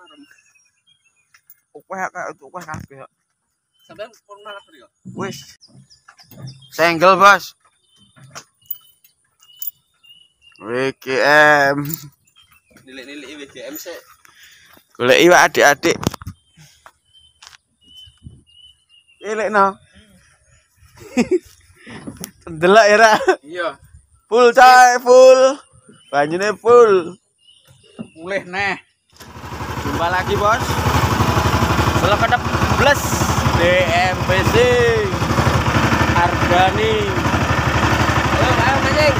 marem. Oke kayak itu oke kabeh. kok. Sampeyan pun malah beri kok. Wis. Senggel, Bos. WKM. Nilik-nilik WGM sik. Golek iwak adik-adik. Ilek no. Delok ya, Ra. Iya. Full coy, full. Banyune full. Mulih neh. Coba lagi bos. Selekedep plus DMPC Ardani. Ayo, ayo, anjing.